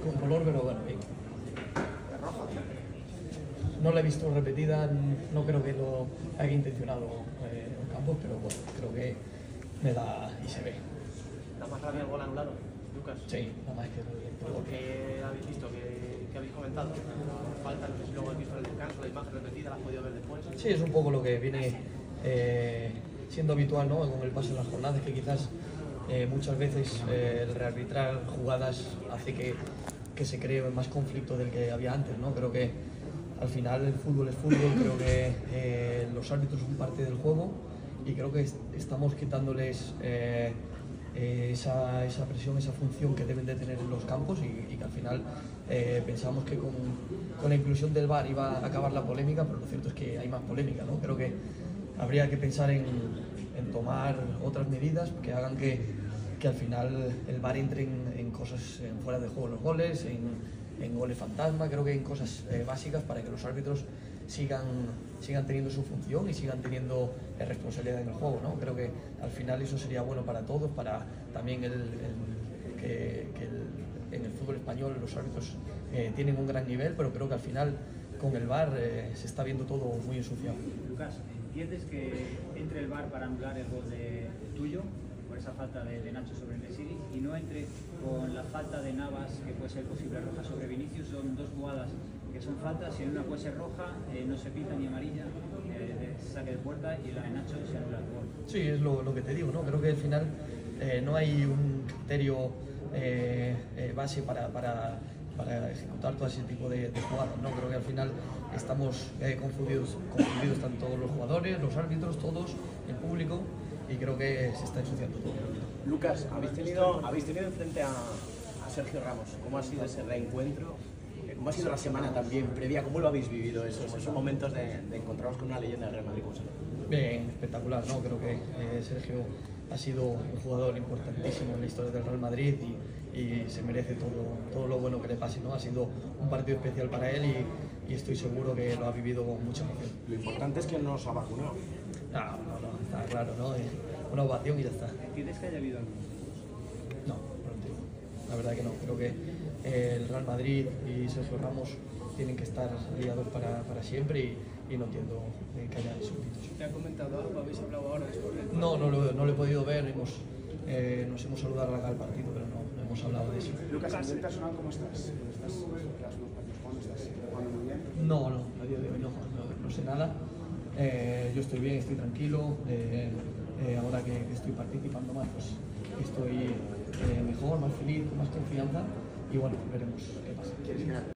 con color, pero bueno, bien. No la he visto repetida, no creo que lo haya intencionado eh, en Campos, pero bueno, creo que me da y se ve. ¿La más rápida el gol anulado, Lucas? Sí, nada más que ¿Por qué habéis visto? ¿Qué, qué habéis comentado? Falta, no sé si luego habéis visto el descanso, la imagen repetida, la has podido ver después. Sí, es un poco lo que viene eh, siendo habitual ¿no? con el paso de las jornadas, que quizás eh, muchas veces eh, el rearbitrar jugadas hace que, que, se cree más conflicto del que había antes. ¿no? Creo que al final el fútbol es fútbol, creo que eh, los árbitros son parte del juego y creo que est estamos quitándoles eh, eh, esa, esa, presión, esa función que deben de tener en los campos y, y que al final pensamos que con, con, la inclusión del VAR iba a acabar la polémica, pero lo cierto es que hay más polémica. ¿no? Creo que habría que pensar en, en tomar otras medidas que hagan que, que, al final el VAR entre en, en cosas fuera de juego los goles, en, goles fantasma, creo que en cosas eh, básicas para que los árbitros sigan, sigan teniendo su función y sigan teniendo eh, responsabilidad en el juego. ¿no? Creo que al final eso sería bueno para todos, para también el, que, en el fútbol español los árbitros eh, tienen un gran nivel, pero creo que al final con el VAR eh, se está viendo todo muy ensuciado. Lucas, ¿entiendes que entre el VAR para anular el gol tuyo esa falta de, de Nacho sobre Nesiri y no entre con la falta de Navas que puede ser posible roja sobre Vinicius? Son dos jugadas que son faltas y en una puede ser roja, eh, no se pita ni amarilla, eh, saque de puerta y la de Nacho se anula el gol. Sí, es lo, lo que te digo, ¿no? Creo que al final eh, no hay un criterio eh, eh, base para, para, para, ejecutar todo ese tipo de, de, jugadas, ¿no? Creo que al final estamos eh, confundidos, confundidos tanto los jugadores, los árbitros, todos, el público, y creo que se está ensuciando todo. Lucas, habéis tenido, habéis tenido enfrente a, a Sergio Ramos. ¿Cómo ha sido ese reencuentro? ¿Cómo ha sido la semana también previa? ¿Cómo lo habéis vivido esos, esos momentos de, de encontraros con una leyenda del Real Madrid? Bien, espectacular, ¿no? Creo que eh, Sergio ha sido un jugador importantísimo en la historia del Real Madrid y, y, se merece todo, todo lo bueno que le pase, ¿no? Ha sido un partido especial para él y, y estoy seguro que lo ha vivido con mucha emoción. Lo importante es que no se ha vacunado. No, no. Una ovación y ya está. ¿Entiendes que haya habido algún No, no entiendo. La verdad que no. Creo que eh, el Real Madrid y Sergio Ramos tienen que estar aliados para, para siempre y, y, no entiendo eh, que haya súbditos. ¿Te ha comentado algo? ¿Habéis hablado ahora después del No, no lo, no lo he podido ver. Hemos, eh, nos hemos saludado al partido, pero no, no, hemos hablado de eso. Lucas, nivel personal, ¿cómo estás? ¿Estás cuando estás jugando muy bien? No, no, a día de hoy no, no, no sé nada. Eh, yo estoy bien, estoy tranquilo. Eh, eh, ahora que, estoy participando más, pues estoy mejor, más feliz, más confianza. Y bueno, veremos qué pasa.